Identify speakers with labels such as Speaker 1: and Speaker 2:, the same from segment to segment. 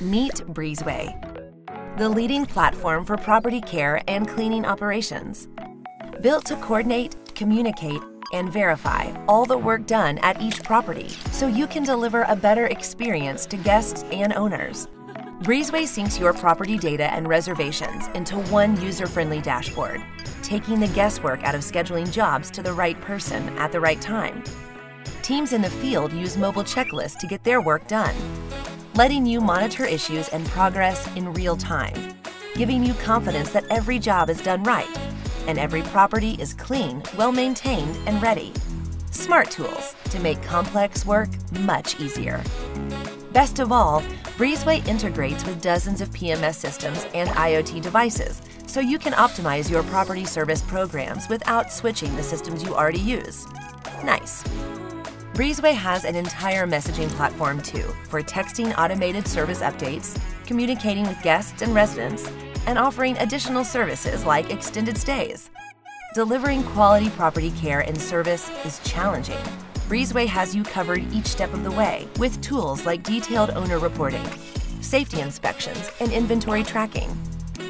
Speaker 1: Meet Breezeway, the leading platform for property care and cleaning operations. Built to coordinate, communicate, and verify all the work done at each property so you can deliver a better experience to guests and owners. Breezeway syncs your property data and reservations into one user friendly dashboard, taking the guesswork out of scheduling jobs to the right person at the right time. Teams in the field use mobile checklists to get their work done, letting you monitor issues and progress in real time, giving you confidence that every job is done right and every property is clean, well maintained, and ready. Smart tools to make complex work much easier. Best of all, Breezeway integrates with dozens of PMS systems and IoT devices, so you can optimize your property service programs without switching the systems you already use. Nice. Breezeway has an entire messaging platform too for texting automated service updates, communicating with guests and residents, and offering additional services like extended stays. Delivering quality property care and service is challenging. Breezeway has you covered each step of the way with tools like detailed owner reporting, safety inspections, and inventory tracking.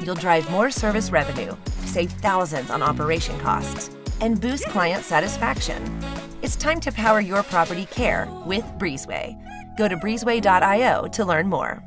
Speaker 1: You'll drive more service revenue, save thousands on operation costs, and boost client satisfaction. It's time to power your property care with Breezeway. Go to breezeway.io to learn more.